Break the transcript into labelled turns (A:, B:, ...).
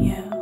A: you.